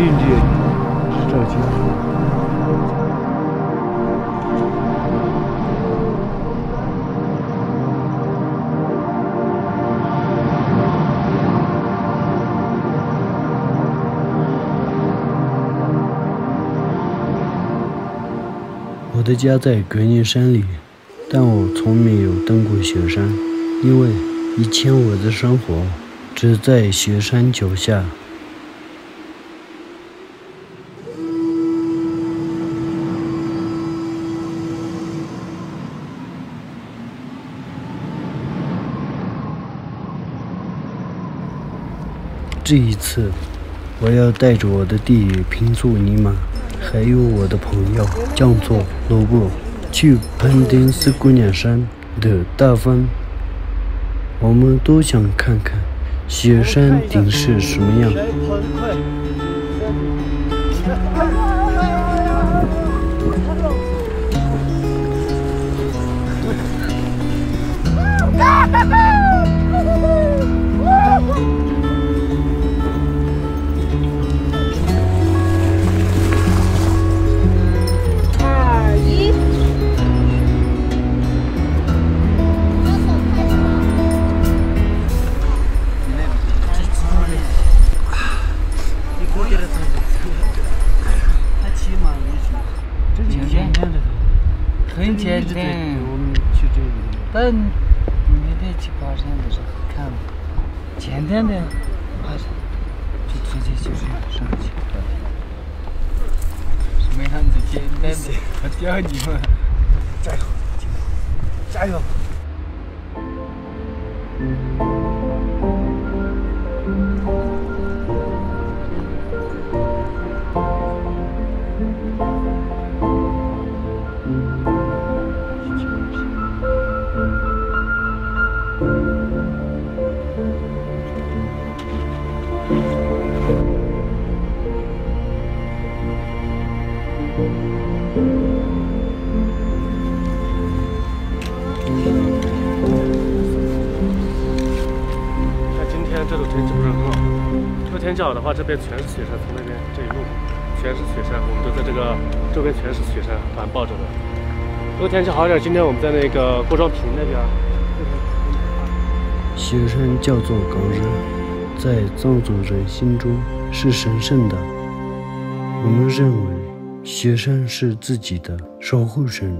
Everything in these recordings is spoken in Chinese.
定的是赵金。我的家在格林山里，但我从没有登过雪山，因为以前我的生活只在雪山脚下。这一次，我要带着我的弟弟平措尼玛，还有我的朋友江措罗布，去攀登四姑娘山的大峰。我们都想看看雪山顶是什么样。很简单，我们去这里。但每天去爬山的时候看，简单的爬山就直接就是上去。什么样子简单的？我教你们，加油，加油！天气好的话，这边全是雪山，从那边这一路全是雪山，我们都在这个周边全是雪山环抱着的。如果天气好一点，今天我们在那个郭庄坪那边。雪山叫做冈日，在藏族人心中是神圣的。我们认为雪山是自己的守护神，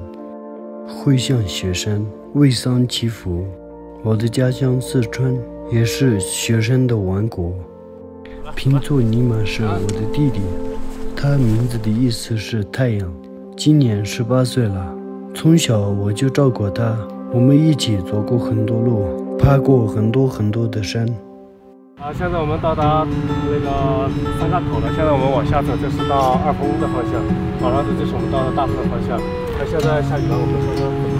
会向雪山为桑祈福。我的家乡四川也是雪山的王国。平佐尼玛是我的弟弟，他名字的意思是太阳。今年十八岁了，从小我就照顾他，我们一起走过很多路，爬过很多很多的山。啊，现在我们到达那个三岔口了，现在我们往下走，这是到二峰的方向，往上这就是我们到了大峰的方向。那现在下雨了，我们稍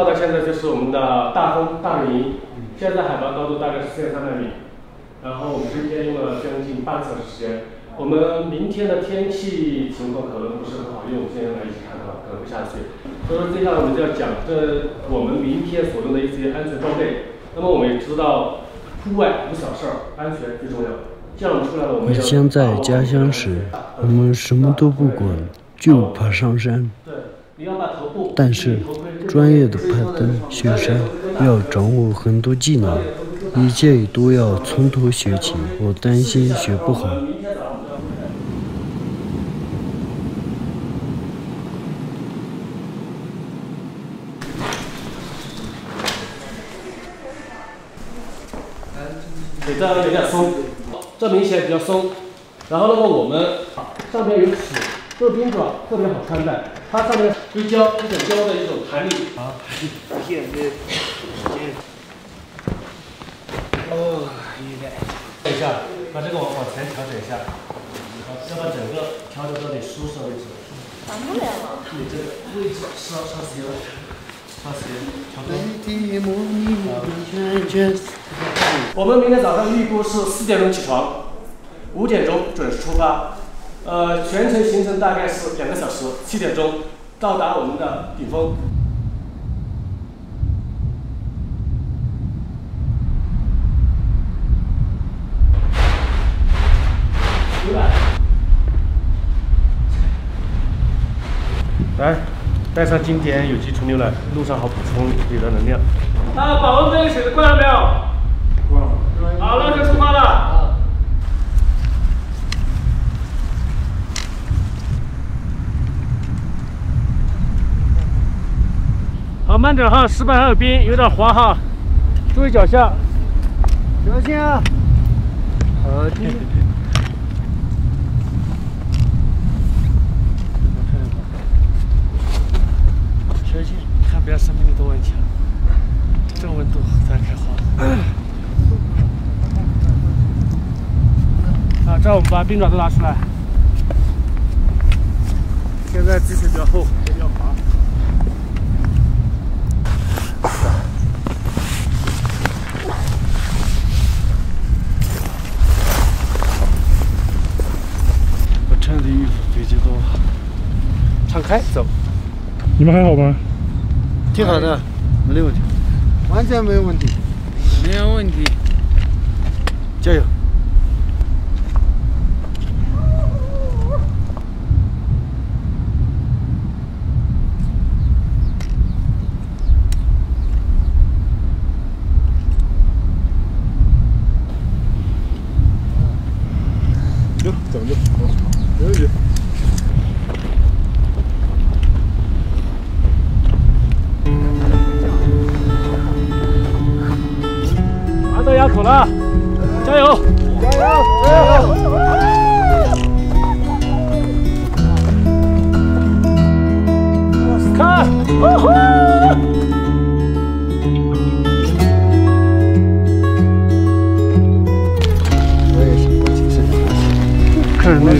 到的现在就是我们的大峰大本营，现在海拔高度大概是四千三百米，然后我们今天用了将近半个小时时间。我们明天的天气情况可能不是很好，因为我们现在来一起看到可能会下雪，所以说接下来我们就要讲这我们明天所用的一些安全装备。那么我们也知道，户外无小事儿，安全最重要。这样我们出来了，我们以要前在家乡时，我们什么都不管，就爬上山。对，你要把头部，但是专业的攀登雪山要掌握很多技能，一切都要从头学起。我担心学不好。这样有点松，这明显比较松。然后那么我们上面有齿，这个冰爪特别好穿戴，它上面硅胶一种胶的一种弹力。好，哦，有点。等一下，把这个往往前调整一下。好要把整个调整到你舒适的位置。反不了了。你这个位置是要长时间的，长时间调整。我们明天早上预估是四点钟起床，五点钟准时出发，呃，全程行程大概是两个小时，七点钟到达我们的顶峰。牛奶，来，带上经典有机纯牛奶，路上好补充你的能量。啊，保温杯的水灌了没有？灌了。好了，就出发了。好，慢点哈，石板还有冰，有点滑哈，注意脚下。小心啊！好，对对对。小心，看不要生命力多顽强，这温度才开花。啊，这样我们把冰爪都拿出来。现在积水比较厚，比较滑。我穿的衣服飞机多，敞开走。你们还好吗？挺好的，没得问题，完全没有问题，没有问题。加油！拿到垭口了，加油！看，呜呼！我也是，我挺深的。看着那个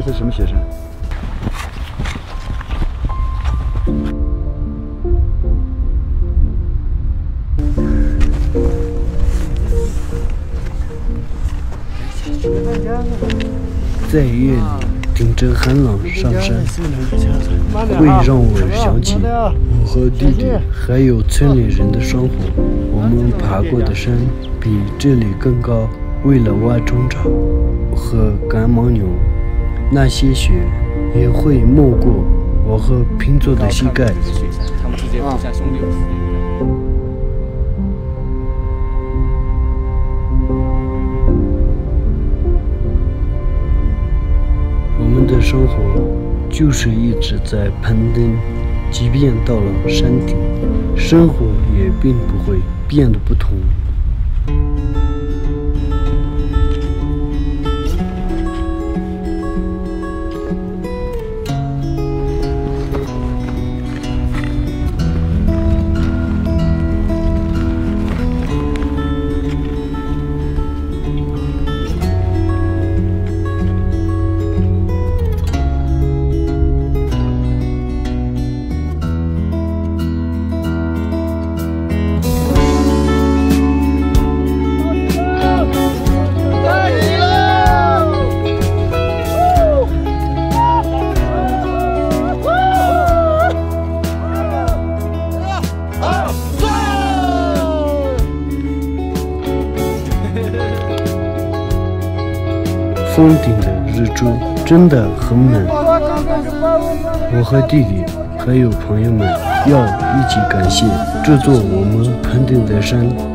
猜是什么雪山？在夜里顶着寒冷上山，会让我想起我和弟弟还有村里人的生活。我们爬过的山比这里更高，为了挖虫草和赶牦牛，那些雪也会没过我和平佐的膝盖。我们的生活就是一直在攀登，即便到了山顶，生活也并不会变得不同。峰顶的日出真的很美。我和弟弟还有朋友们要一起感谢这座我们攀登的山。